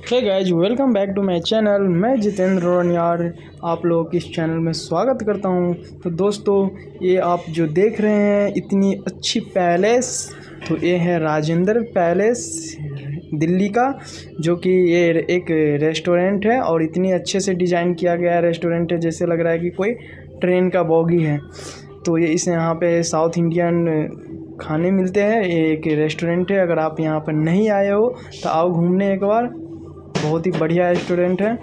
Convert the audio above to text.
Hey guys welcome back to my channel मैं जितेंद्र रोनियार आप लोगों के इस चैनल में स्वागत करता हूँ। तो दोस्तों, ये आप जो देख रहे हैं, इतनी अच्छी पैलेस तो ये है राजेंद्र पैलेस, दिल्ली का, जो कि ये एक रेस्टोरेंट है और इतनी अच्छे से डिज़ाइन किया गया रेस्टोरेंट है, जैसे लग रहा है कि कोई ट्रेन का बॉगी है। तो ये इस यहाँ पे साउथ इंडियन खाने मिलते हैं। ये एक रेस्टोरेंट है, अगर आप यहाँ पर नहीं आए हो तो आओ घूमने एक बार। बहुत ही बढ़िया स्टूडेंट है।